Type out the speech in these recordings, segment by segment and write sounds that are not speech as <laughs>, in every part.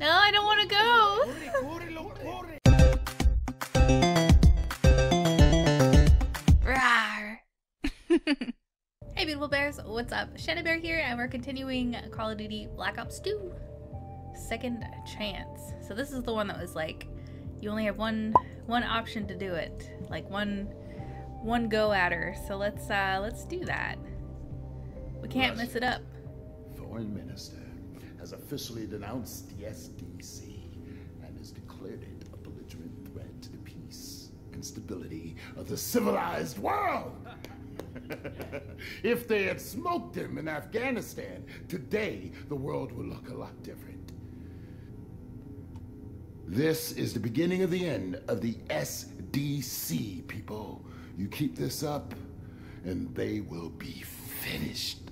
No, I don't want to go. Rawr. <laughs> hey, beautiful bears. What's up? Shanda Bear here, and we're continuing Call of Duty Black Ops 2 Second Chance. So this is the one that was like, you only have one one option to do it, like one one go at her. So let's uh let's do that. We can't mess it up. Foreign Minister has officially denounced the SDC and has declared it a belligerent threat to the peace and stability of the civilized world. <laughs> if they had smoked him in Afghanistan, today the world would look a lot different. This is the beginning of the end of the SDC, people. You keep this up, and they will be finished.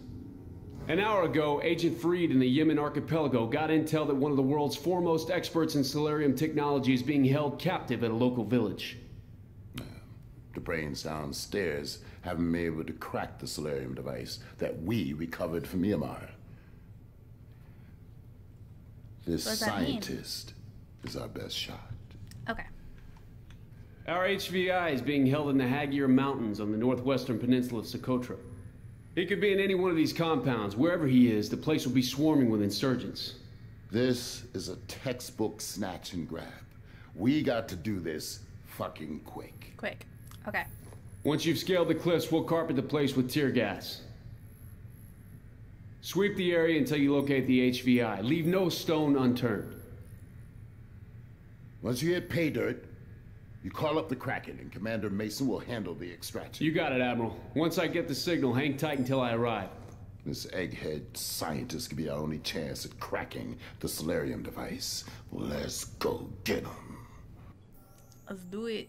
An hour ago, Agent Freed in the Yemen archipelago got intel that one of the world's foremost experts in Celerium technology is being held captive at a local village. The brains downstairs haven't been able to crack the Celerium device that we recovered from Myanmar. This What mean? scientist is our best shot. Okay. Our HVI is being held in the Hagir Mountains on the northwestern peninsula of Socotra. He could be in any one of these compounds. Wherever he is, the place will be swarming with insurgents. This is a textbook snatch and grab. We got to do this fucking quick. Quick. Okay. Once you've scaled the cliffs, we'll carpet the place with tear gas. Sweep the area until you locate the HVI. Leave no stone unturned. Once you hit pay dirt, you call up the Kraken and Commander Mason will handle the extraction. You got it, Admiral. Once I get the signal, hang tight until I arrive. This egghead scientist could be our only chance at cracking the Celerium device. Let's go get him. Let's do it.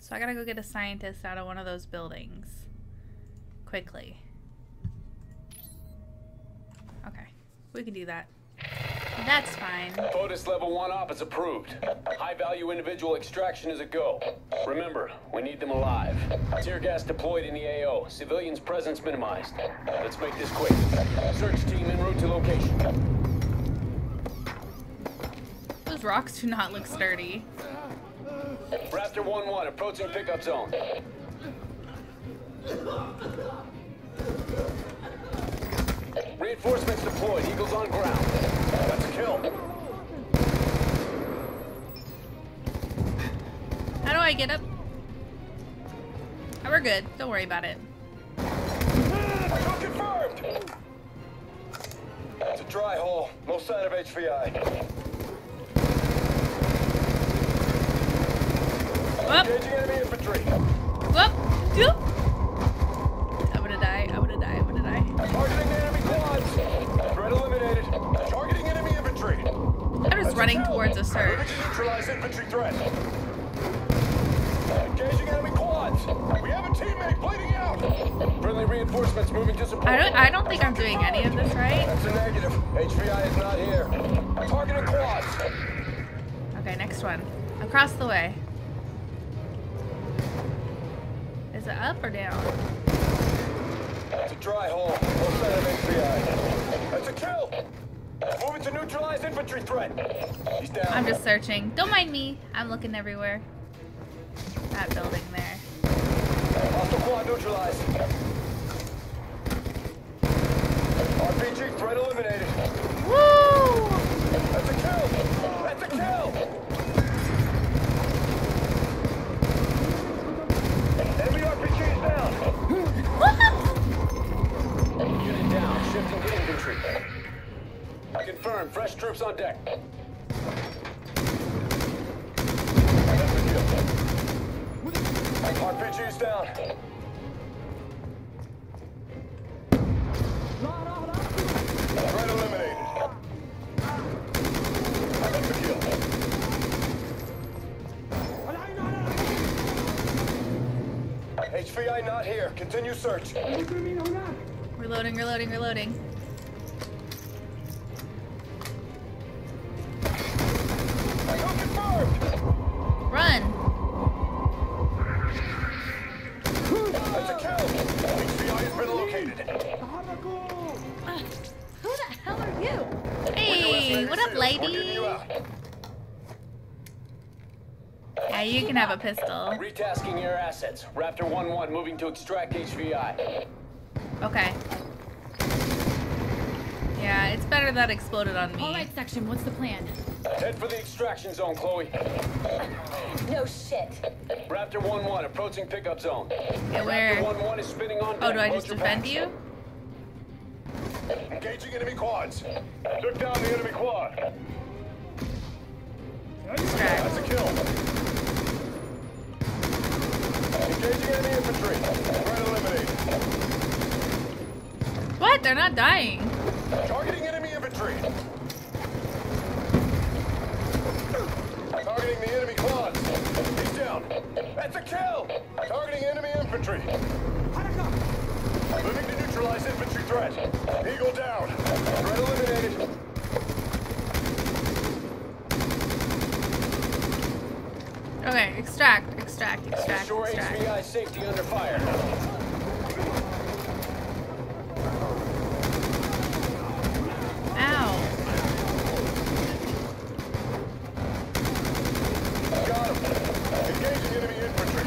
So I gotta go get a scientist out of one of those buildings. Quickly. We can do that. That's fine. POTUS level 1 op is approved. High value individual extraction is a go. Remember, we need them alive. Tear gas deployed in the AO. Civilians' presence minimized. Let's make this quick. Search team en route to location. Those rocks do not look sturdy. Raptor 1-1 approaching pickup zone. Reinforcements deployed. Eagles on ground. That's a kill. How do I get up? Oh, we're good. Don't worry about it. Confirmed. It's a dry hole. No sign of HVI. Whoop! Engaging enemy infantry. Whoop! Whoop! Running towards a surge. Neutralize infantry threat. Engaging enemy quads. We have a teammate bleeding out. Friendly reinforcements moving to support. I don't. I don't think I'm doing any of this right. That's a negative. HVI is not here. Targeting quads. Okay, next one. Across the way. Is it up or down? It's a dry hole. No sign of HVI. That's a to neutralize infantry threat. He's down. I'm just searching. Don't mind me. I'm looking everywhere. That building there. Hostile quad neutralized. RPG threat eliminated. Woo! That's a kill. That's a kill. Enemy RPG is down. Unit down. Shifting to infantry. Confirmed. Fresh troops on deck. RPG's down. Threat eliminated. HVI not here. Continue search. Reloading, reloading, reloading. Assets. Raptor 1-1 moving to extract HVI. Okay. Yeah, it's better that exploded on me. Alright, section, what's the plan? Head for the extraction zone, Chloe. No shit. Raptor 1-1 approaching pickup zone. Yeah, Raptor where? 1-1 is spinning on Oh, do I just defend packs. you? Engaging enemy quads. Took down the enemy quad. Distract. That's a kill. What? They're not dying. Targeting enemy infantry. Targeting the enemy quads. He's down. That's a kill. Targeting enemy infantry. Moving to neutralize infantry threat. Eagle down. Threat eliminated. Okay, extract, extract, extract, Ensure extract. HVI safety under fire. Ow. Got him. Engaging enemy infantry.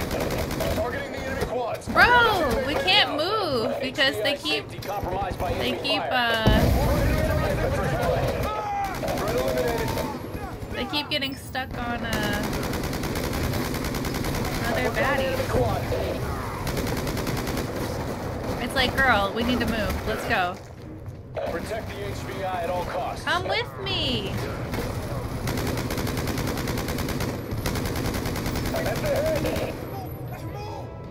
Targeting the enemy quads. Bro, we can't move because they keep safety compromised by they keep uh they keep getting stuck on uh baddies. It's like, girl, we need to move. Let's go. Protect the HVI at all costs. Come with me. At the head.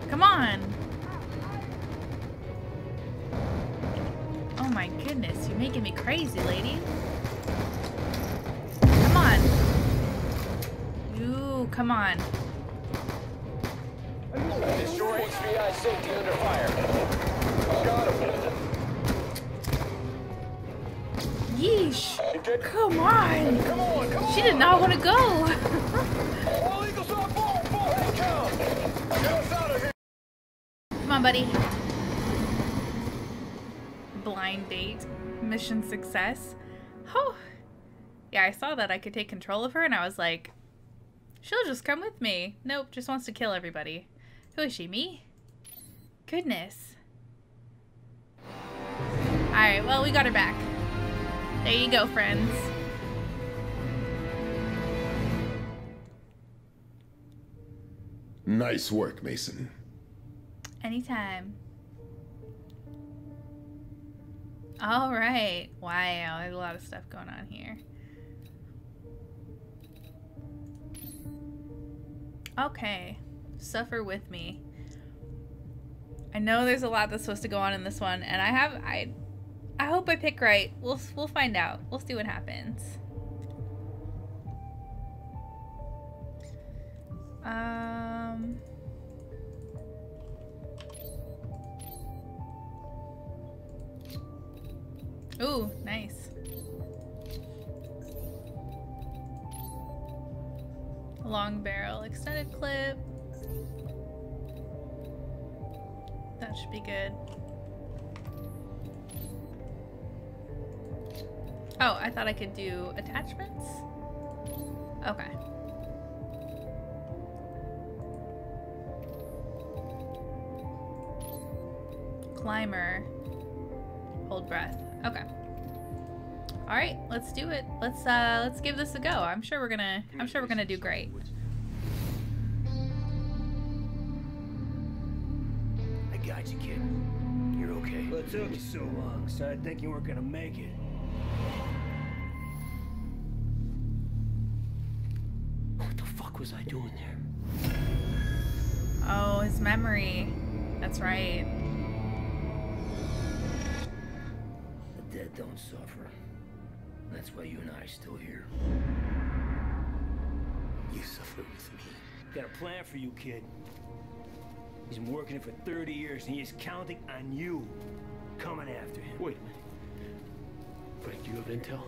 Come on. Oh my goodness, you're making me crazy, lady. Come on. You, come on. Safety under fire. Got him. Yeesh. Come on. Come on, come on. She did not want to go. <laughs> All Eagles on board. Full count. Get us out of here. Come on, buddy. Blind date. Mission success. Oh. Yeah, I saw that I could take control of her and I was like, she'll just come with me. Nope, just wants to kill everybody. Who is she, me? Goodness. Alright, well, we got her back. There you go, friends. Nice work, Mason. Anytime. All right. Wow, there's a lot of stuff going on here. Okay. Suffer with me. I know there's a lot that's supposed to go on in this one, and I have I I hope I pick right. We'll we'll find out. We'll see what happens. Um Ooh, nice. Long barrel, extended clip. That should be good. Oh, I thought I could do attachments? Okay. Climber. Hold breath. Okay. All right, let's do it. Let's uh let's give this a go. I'm sure we're going to I'm sure we're going to do great. Got you, kid. You're okay. What took you so long? Started thinking you weren't gonna make it. What the fuck was I doing there? Oh, his memory. That's right. The dead don't suffer. That's why you and I are still here. You suffer with me. Got a plan for you, kid. He's been working it for 30 years, and he is counting on you coming after him. Wait a minute. Frank, do you have intel?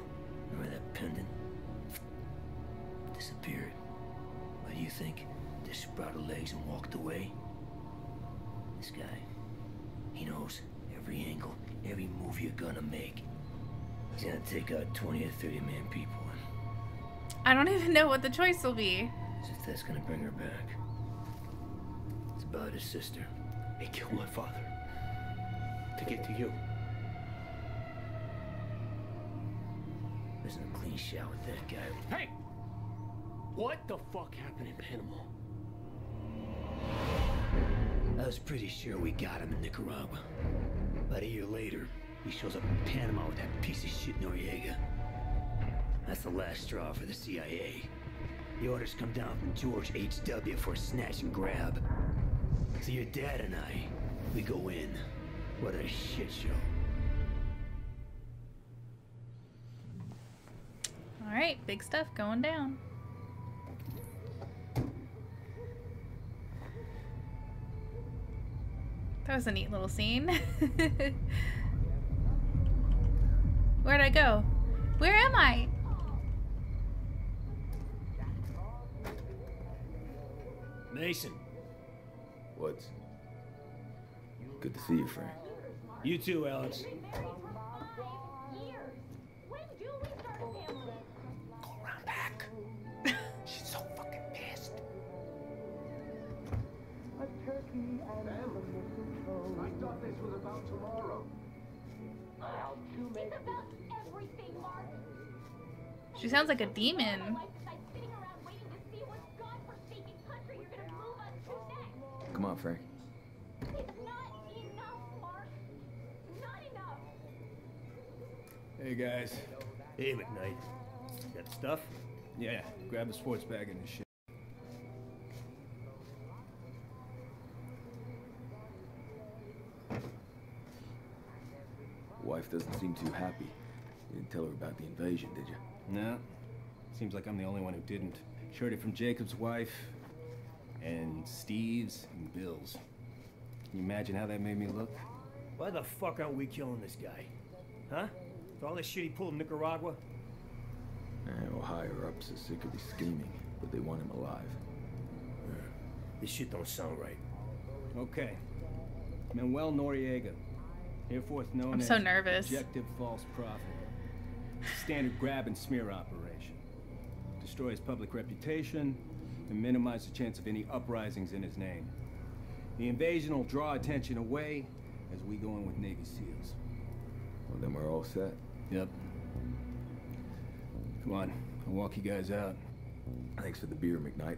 Remember that pendant? Disappeared. Why do you think? Just sprouted legs and walked away? This guy, he knows every angle, every move you're gonna make. He's gonna take out 20 or 30 man people, and I don't even know what the choice will be. As if that's gonna bring her back. About his sister. He killed my father. To get to you. There's no clean shot with that guy. Hey! What the fuck happened in Panama? I was pretty sure we got him in Nicaragua. About a year later, he shows up in Panama with that piece of shit Noriega. That's the last straw for the CIA. The orders come down from George H.W. for a snatch and grab. So your dad and I, we go in. What a shit show. All right, big stuff going down. That was a neat little scene. <laughs> Where'd I go? Where am I? Mason, What's. Good to see you, Frank. you too, Alex. Go around back. She's so fucking pissed. I thought this was about tomorrow. It's about everything, Mark. She sounds like a demon. Come on, Frank. It's not enough, Mark. Not enough. Hey guys. Hey, McKnight. Got stuff? Yeah, grab the sports bag and the shit. Wife doesn't seem too happy. You didn't tell her about the invasion, did you? No. Seems like I'm the only one who didn't. Heard it from Jacob's wife, and Steve's, and Bill's. Can you imagine how that made me look? Why the fuck aren't we killing this guy? Huh? For all this shit he pulled in Nicaragua? Eh, well, higher ups are sick of his scheming, but they want him alive. This shit don't sound right. Okay. Manuel Noriega, hereforth known I'm as so nervous. Objective False Prophet. Standard grab and smear operation. Destroys public reputation and minimize the chance of any uprisings in his name. The invasion will draw attention away as we go in with Navy SEALs. Well, then we're all set. Yep. Come on, I'll walk you guys out. Thanks for the beer, McKnight.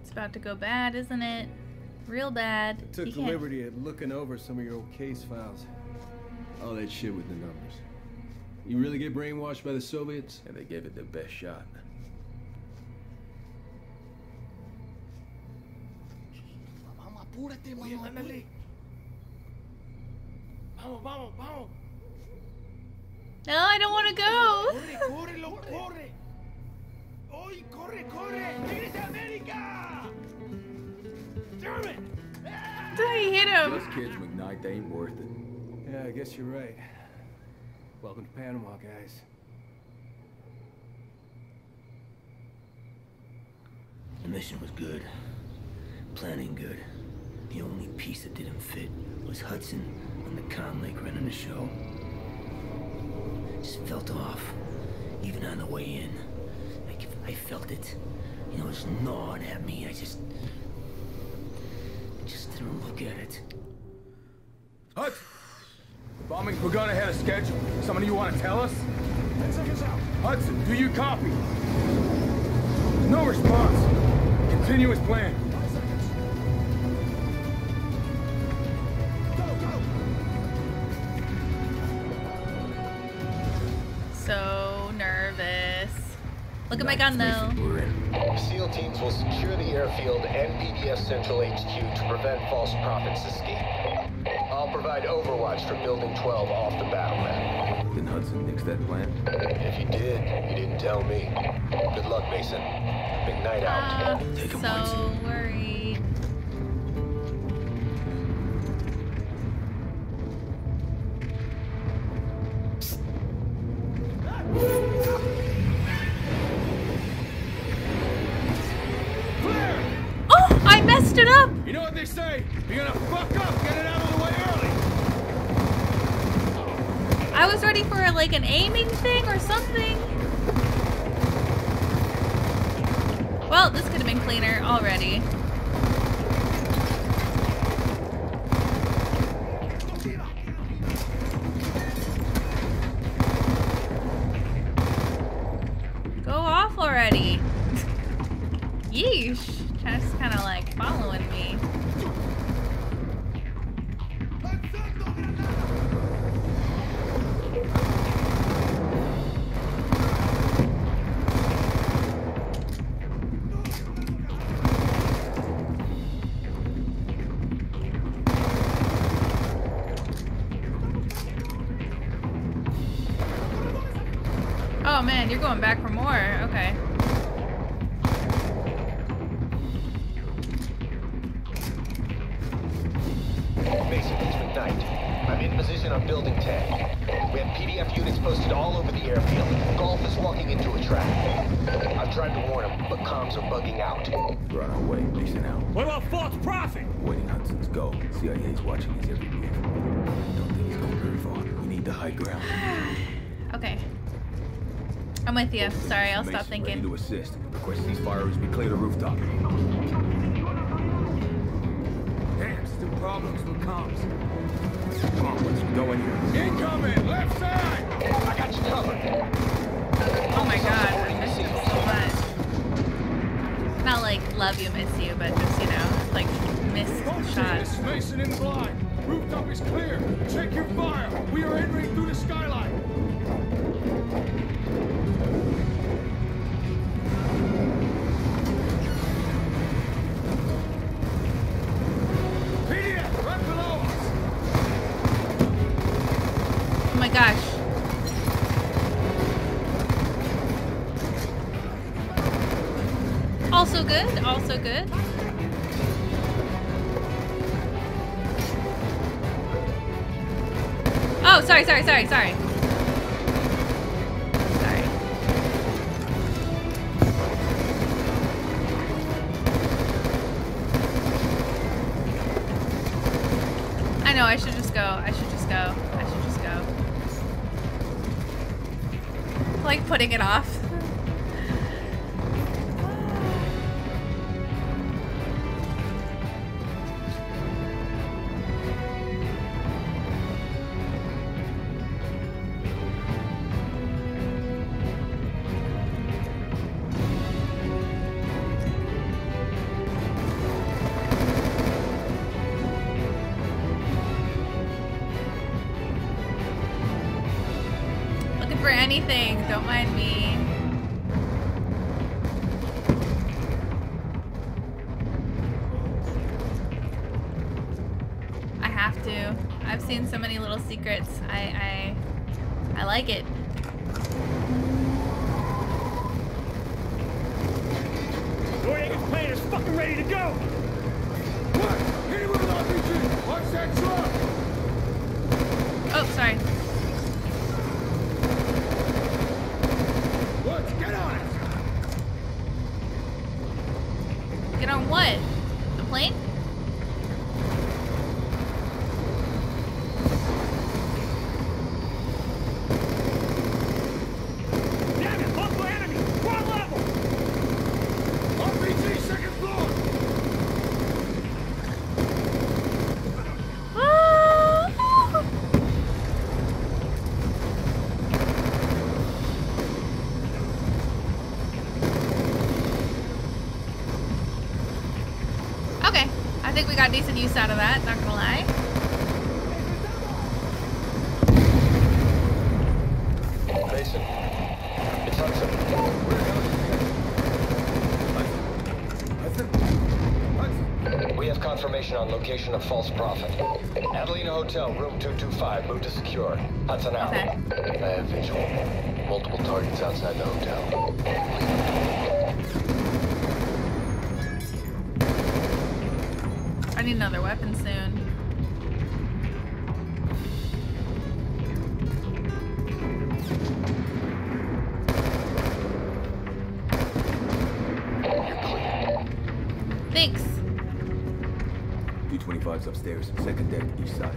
It's about to go bad, isn't it? Real bad. Took You the can't- liberty of looking over some of your old case files. All that shit with the numbers. You really get brainwashed by the Soviets? And they gave it their best shot. Vamos, apúrate, vamos, ándale. Vamos, vamos, vamos. No, I don't want to go. Corre, corre, corre. ¡Oy, corre, corre! ¡Regrese a América! German! He hit him. Those kids, McKnight, they ain't worth it. Yeah, I guess you're right. Welcome to Panama, guys. The mission was good. Planning good. The only piece that didn't fit was Hudson on the comm link running the show. Just felt off, even on the way in. Like I felt it. You know, it was gnawing at me. I just, I just didn't look at it. Hudson! The bombing's begun ahead of schedule. Some of you want to tell us? Ten seconds out. Hudson, do you copy? No response. Continue as planned. Five seconds. Go, go. So nervous. Look at my gun though. SEAL teams will secure the airfield and PBS Central HQ to prevent false prophets' escape. I'll provide overwatch for Building 12 off the battle map. Then Hudson nixed that plan? If he did, you didn't tell me. Good luck, Mason. McKnight out. Ah, Take 'em so once. worried. You're going back for more. Okay. Mason, it's McKnight. I'm in position on Building 10. We have PDF units posted all over the airfield. Golf is walking into a trap. I've tried to warn him, but comms are bugging out. We're on our way. Mason out. What about false prophet? Waiting Hudson's go. CIA's watching his every move. Don't think he's going very far. We need the high ground. <sighs> Okay. I'm with you. Sorry, I'll stop thinking. to assist. Request ceasefire as we clear the rooftop. Damn, still problems with comms. Come on, let's go in here. Incoming! Left side! I got you covered. Oh my god, I miss you so much. Not like love you, miss you, but just, you know, like miss shots. Mason in blind. Rooftop is clear. Check your fire. We are entering through the. Good. Oh, sorry, sorry, sorry, sorry. Sorry. I know, I should just go. I should just go. I should just go. Like putting it off. For anything. Don't mind me. I have to. I've seen so many little secrets. I I I like it. Noriega's plane is fucking ready to go. What? Hit him with an RPG. Watch that truck. Oh, sorry. Woods, get on it. Get on what? The plane? Damn it, multiple enemy. Ground level. RPG, second floor. Ah! Okay, I think we got decent use out of that, not gonna lie. Mason, it's Hudson. We have confirmation on location of false prophet. Adelina Hotel, room 225. Move to secure. Hudson out. Okay. I have visual. Multiple targets outside the hotel. Need another weapon soon. Thanks. B-25's upstairs, second deck, east side.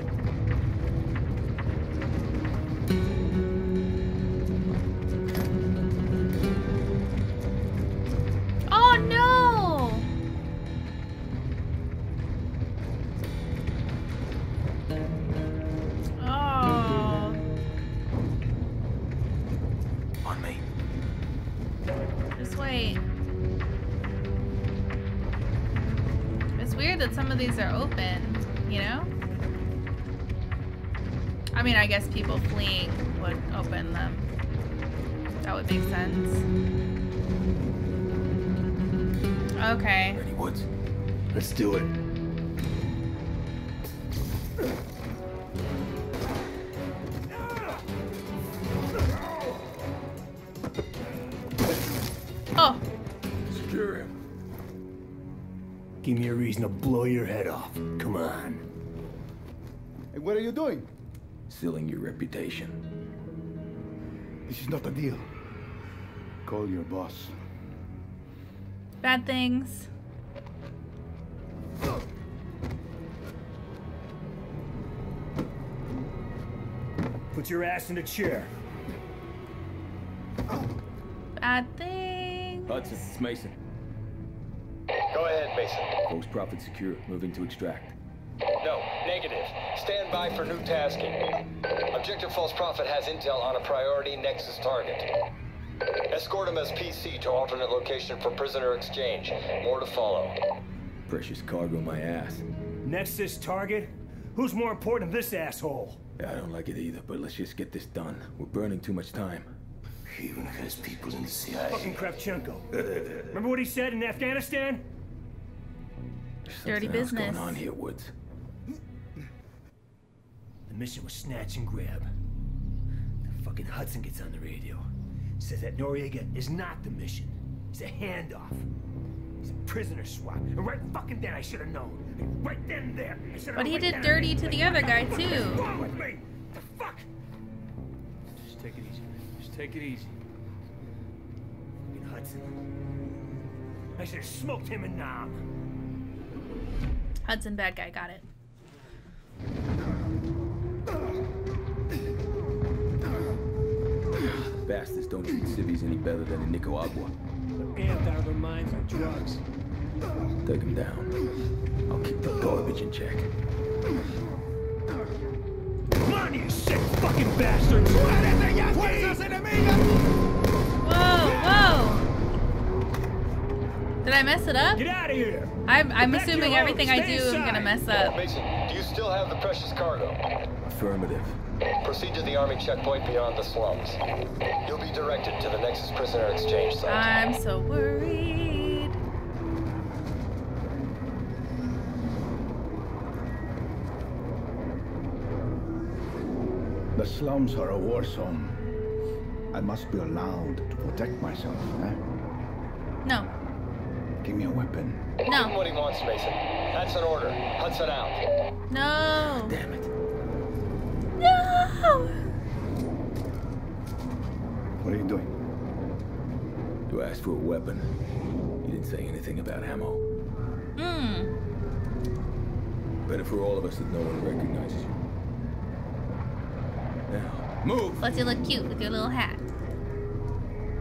These are open, you know? I mean, I guess people fleeing would open them. That would make sense. Okay. Ready, Woods? Let's do it. Give me a reason to blow your head off. Come on. Hey, what are you doing? Sealing your reputation. This is not a deal. Call your boss. bad things. Put your ass in a chair. Bad things. Hudson, it's Mason. Go ahead, Mason. False Prophet secure. Moving to extract. No, negative. Stand by for new tasking. Objective False Prophet has intel on a priority Nexus target. Escort him as PC to alternate location for prisoner exchange. More to follow. Precious cargo, my ass. Nexus target? Who's more important than this asshole? I don't like it either, but let's just get this done. We're burning too much time. He even has people in the CIA. Fucking Kravchenko. Remember what he said in Afghanistan? Dirty Something else business. going on here, Woods. The mission was snatch and grab. The fucking Hudson gets on the radio. Says that Noriega is not the mission. It's a handoff. He's a prisoner swap. And right fucking then I should have known. Right then and there. I should have But he right did dirty to the other guy, too. is wrong with me? The fuck? Just take it easy. Just take it easy. Fucking Hudson. I should have smoked him in Nam. Hudson, bad guy, got it. Bastards don't treat civvies any better than in Nicaragua. Amped out of their minds on drugs. Take them down. I'll keep the garbage in check. Come on, you sick fucking bastards! Whoa, whoa! Did I mess it up? Get out of here! I'm, I'm Get back to assuming everything home. I Stay do, I'm gonna mess up. Mason, do you still have the precious cargo? Affirmative. Proceed to the army checkpoint beyond the slums. You'll be directed to the Nexus prisoner exchange site. I'm so worried. The slums are a war zone. I must be allowed to protect myself, eh? No, Give me a weapon. Give him no, what he wants, Mason. That's an order. Hudson out. no, Damn it. no! What are you doing? You asked for a weapon. You didn't say anything about ammo. Hmm. Better for all of us that no one recognizes you. Now, move! Plus you look cute with your little hat.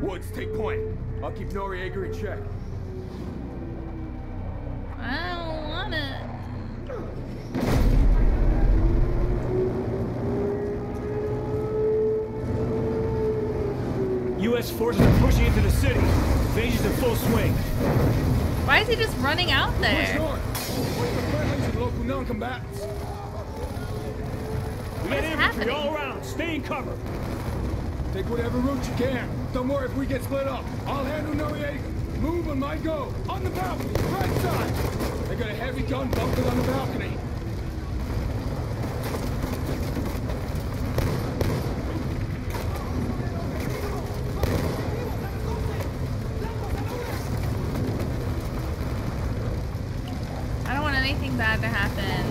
Woods, take point. I'll keep Noriega in check. Forces are pushing into the city. Invasion's in full swing. Why is he just running out there? north. Wait for friendlies and local non-combatants. We got infantry all around. Stay in cover. Take whatever route you can. Don't worry if we get split up. I'll handle Noriega. Move on my go. On the balcony, right side. They got a heavy gun bunkered on the balcony. I don't want anything bad to happen.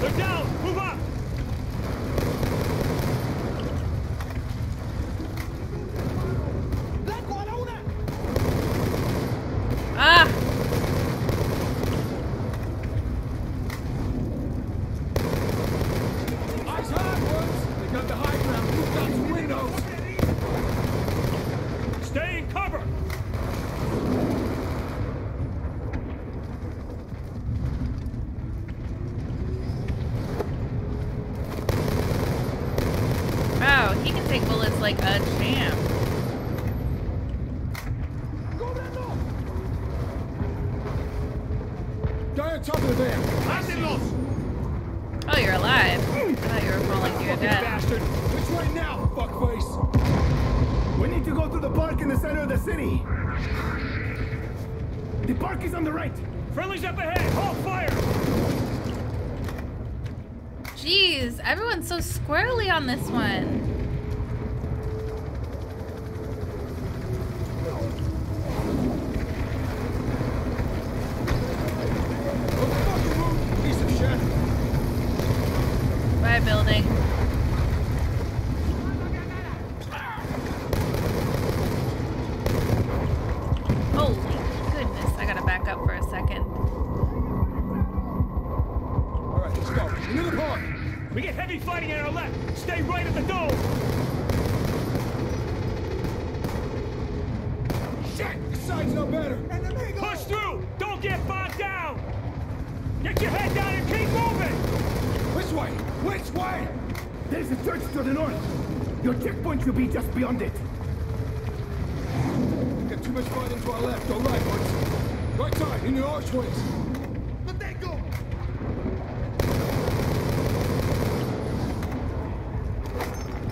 They're down. Move up. Ah! Eyes high, Woods. They got the high ground. Move down some windows. Stay in cover. Wow, he can take bullets like a champ. to the van. Oh, you're alive. I thought you were falling to your death. Bastard! Which way now, fuckface? We need to go to the park in the center of the city. The park is on the right. Friendly's up ahead! Hold fire! Jeez, everyone's so squirrely on this one. Don't fucking move, piece of shit. By building. Holy goodness, I gotta back up for a second. All right, let's go. Into the park. We get heavy fighting on our left! Stay right at the dome! Shit, the side's no better. Push through! Don't get bogged down! Get your head down and keep moving! Which way? Which way? There's a church to the north. Your checkpoint should be just beyond it. Got too much farther to our left. Go right, Woods. Right side, in the archways. Let that go.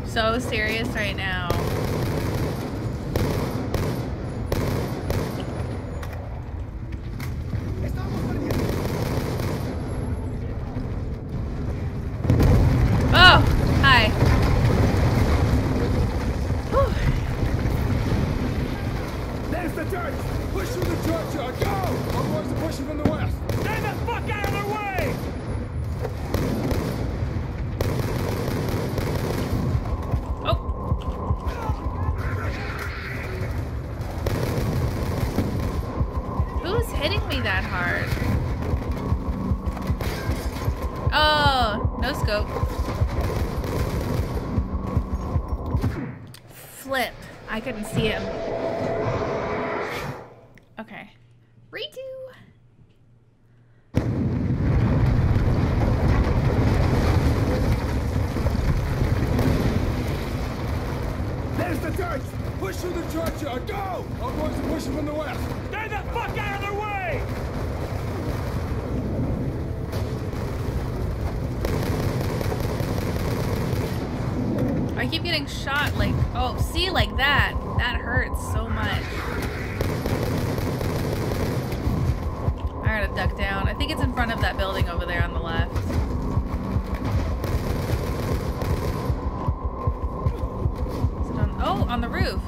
So serious right now. Couldn't see him. Okay. Redo. There's the church. Push through the churchyard. Go. Our boys are pushing from the west. Stay the fuck out of their way! I keep getting shot like, oh, see, like that. That hurts so much. I gotta duck down. I think it's in front of that building over there on the left. Is it on, oh, on the roof.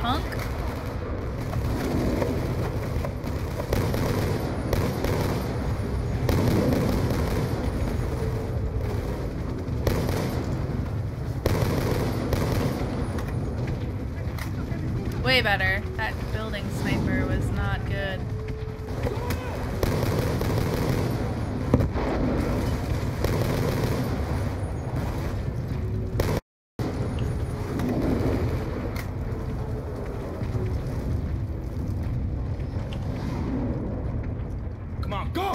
Punk. Way better. That building sniper was not good. Come on, go.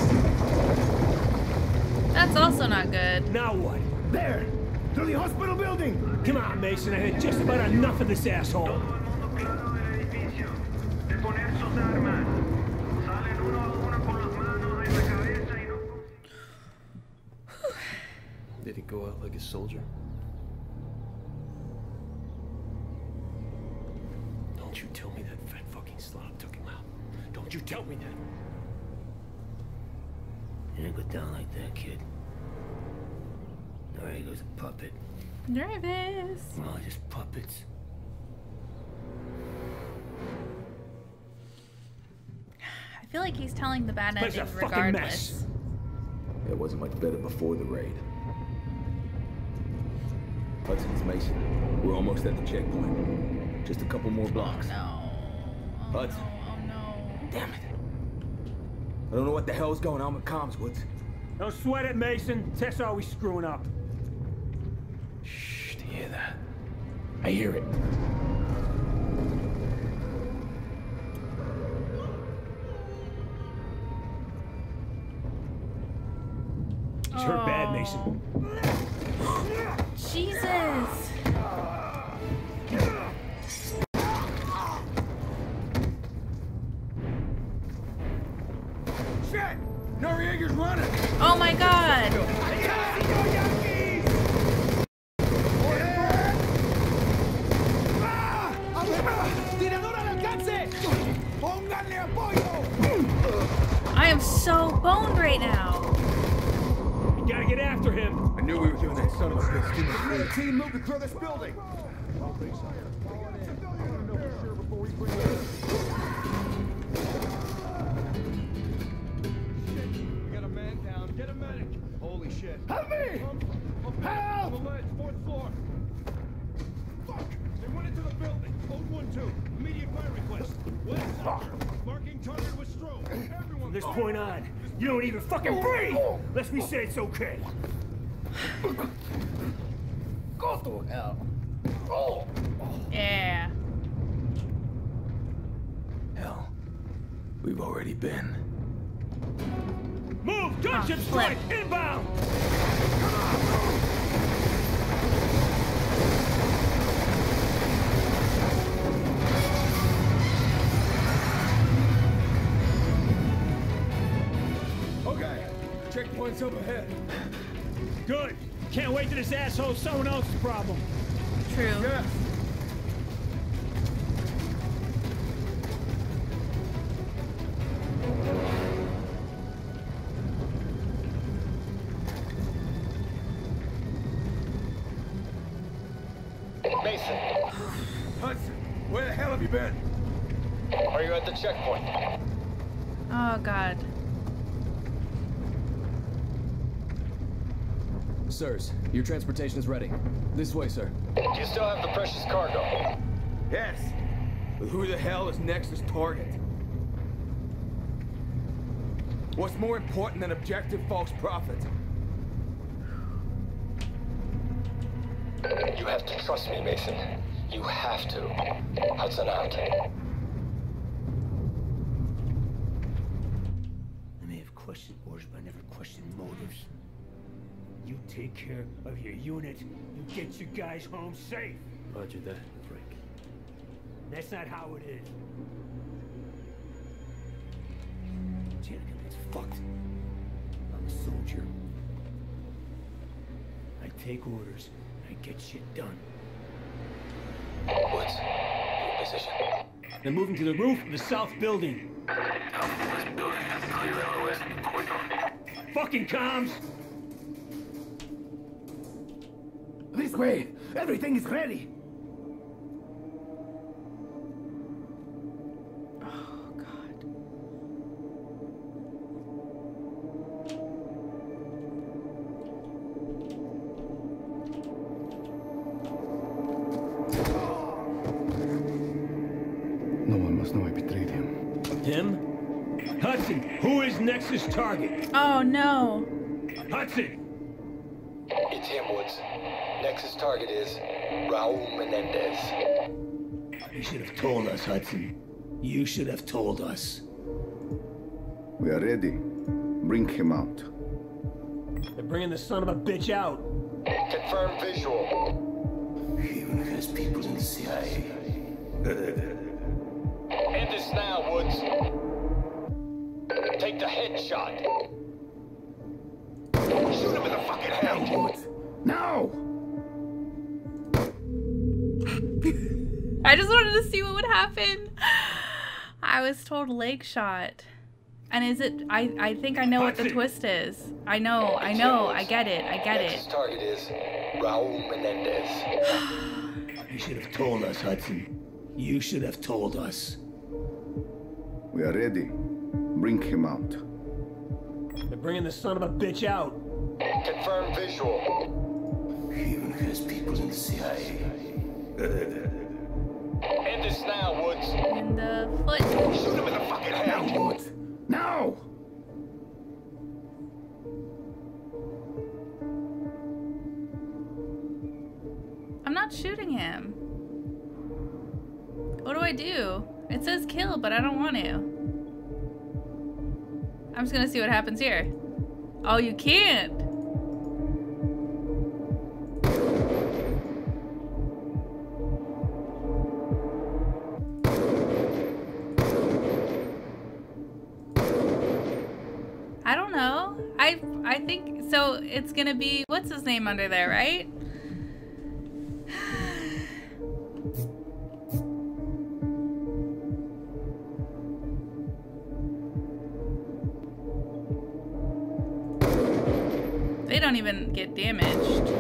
That's also not good. Now what? There. To the hospital building. Come on, Mason. I had just about enough of this asshole. Did he go out like a soldier? Don't you tell me that fat fucking slob took him out. Don't you tell me that. You didn't go down like that, kid. There he goes a puppet. Nervous. We're all just puppets. Feel like he's telling the bad This place is a ending fucking regardless. mess. It wasn't much better before the raid. Hudson's Mason. We're almost at the checkpoint. Just a couple more blocks. Oh, oh, no. Hudson. Oh no. Damn it. I don't know what the hell's going on with comms, Woods. Don't sweat it, Mason. Tess always screwing up. Shh, do you hear that? I hear it. Hurt From this point on, you don't even fucking breathe! Unless we say it's okay. Go to hell. Oh. Yeah. Hell, we've already been. Move! Gunship Oh, strike! flip. Inbound! Okay, checkpoint's up ahead. Good. Can't wait till this asshole's someone else's problem. True. Sirs, your transportation is ready. This way, sir. Do you still have the precious cargo? Yes. But who the hell is Nexus target? What's more important than objective False Prophet? You have to trust me, Mason. You have to. Hudson out. Take care of your unit, and get your guys home safe. Roger that, Frank. That's not how it is. Janica gets fucked. I'm a soldier. I take orders, I get shit done. Woods, your position. They're moving to the roof of the south building. Fucking comms! This way! Everything is ready! Oh god. No one must know I betrayed him. Him? Hudson, who is Nexus target? Oh no. Hudson! It's him, Nexus target is Raul Menendez. You should have told us, Hudson. You should have told us. We are ready. Bring him out. They're bringing the son of a bitch out. Confirm visual. He even has people in the CIA. <laughs> End this now, Woods. Take the headshot. Shoot him in the fucking head. Woods. Now! I just wanted to see what would happen. I was told leg shot. And is it I I think I know what the twist is. I know, I know, I get it, I get Nexus it. target is Raul Menendez. You should have told us, Hudson. You should have told us. We are ready. Bring him out. They're bringing the son of a bitch out. Confirm visual. He even has people in the CIA. <laughs> End this now, Woods. In the foot. Shoot him in the fucking head. Now! I'm not shooting him. What do I do? It says kill, but I don't want to. I'm just gonna see what happens here. Oh, you can't. It's gonna be what's his name under there, right? <sighs> They don't even get damaged.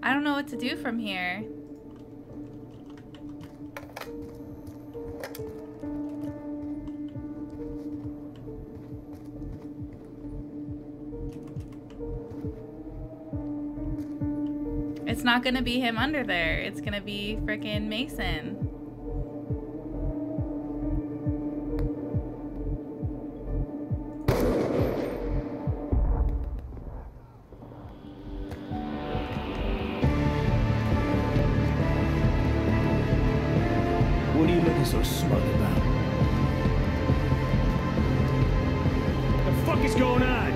I don't know what to do from here. It's not gonna be him under there. It's gonna be frickin' Mason. What are you looking so smug about? The fuck is going on?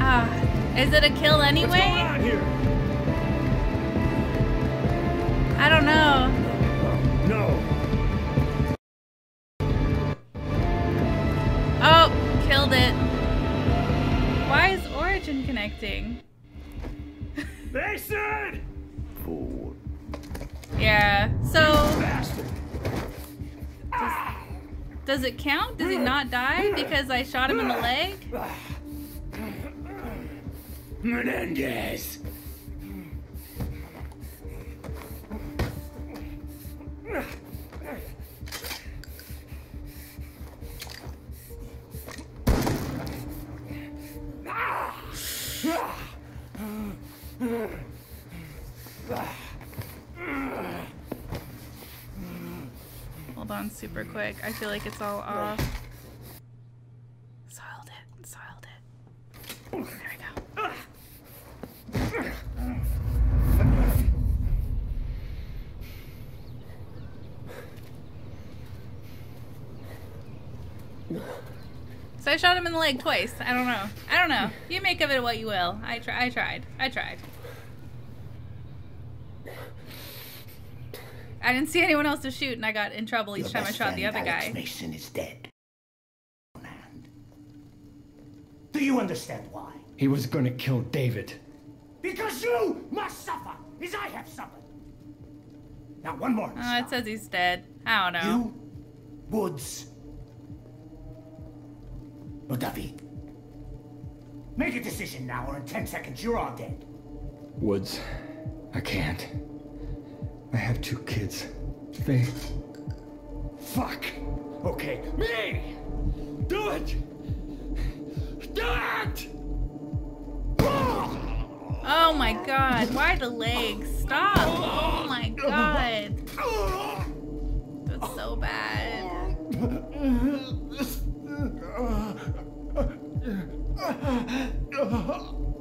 Ah, is it a kill not die because I shot him in the leg? Menendez! Hold on super quick. I feel like it's all off. Soiled it. Soiled it. There we go. So I shot him in the leg twice. I don't know. I don't know. You make of it what you will. I try. I tried. I tried. I didn't see anyone else to shoot, and I got in trouble each Your time I shot the friend, other Alex guy. Mason is dead. Do you understand why? He was gonna kill David. Because you must suffer, as I have suffered. Now, one more. Oh, it says he's dead. I don't know. You, Woods, or David. Make a decision now, or in ten seconds you're all dead. Woods, I can't. I have two kids. They. Fuck. Okay, Me! Do it! Do it! Oh my god, why the legs? Stop! Oh my god. <laughs> That's so bad. <laughs>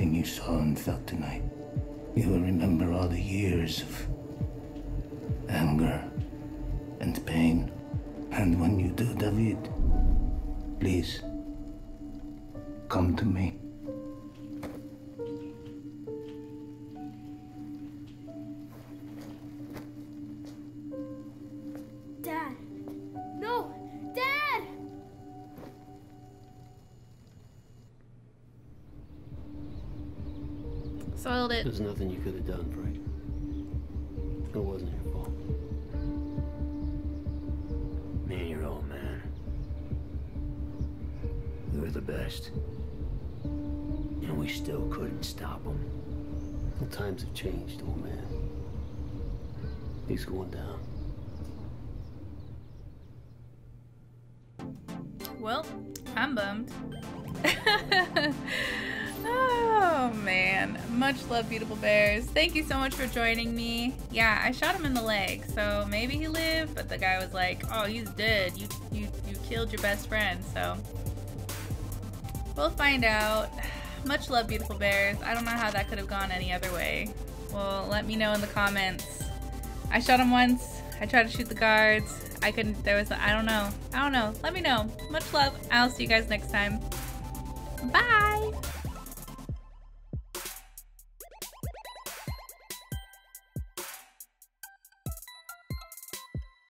everything you saw and felt tonight. You will remember all the years of Soiled it. There's nothing you could have done, Frank. It wasn't your fault. Man, you're old, man. We were the best. And we still couldn't stop them. The times have changed, old man. He's going down. Love, beautiful bears. Thank you so much for joining me. Yeah, I shot him in the leg, so maybe he lived, but the guy was like, "Oh, he's dead. You you you killed your best friend." So we'll find out. <sighs> Much love, beautiful bears. I don't know how that could have gone any other way. Well, let me know in the comments. I shot him once. I tried to shoot the guards. I couldn't, there was, I don't know. I don't know. Let me know. Much love. I'll see you guys next time. Bye.